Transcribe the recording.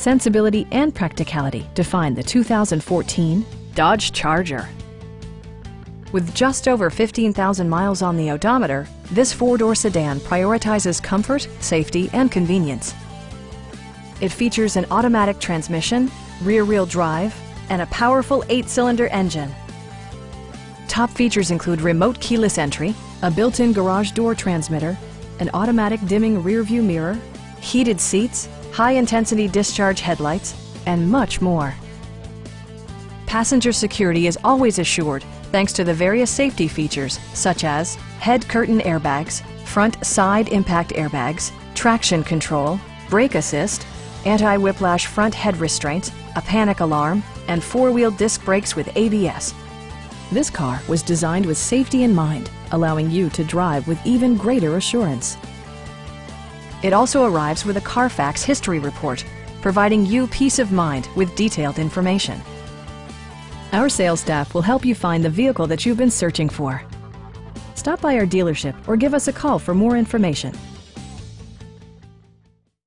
sensibility, and practicality define the 2014 Dodge Charger. With just over 15,000 miles on the odometer, this four-door sedan prioritizes comfort, safety, and convenience. It features an automatic transmission, rear-wheel drive, and a powerful eight-cylinder engine. Top features include remote keyless entry, a built-in garage door transmitter, an automatic dimming rear-view mirror, heated seats, high-intensity discharge headlights, and much more. Passenger security is always assured thanks to the various safety features such as head curtain airbags, front side impact airbags, traction control, brake assist, anti-whiplash front head restraints, a panic alarm, and four-wheel disc brakes with ABS. This car was designed with safety in mind, allowing you to drive with even greater assurance. It also arrives with a Carfax history report, providing you peace of mind with detailed information. Our sales staff will help you find the vehicle that you've been searching for. Stop by our dealership or give us a call for more information.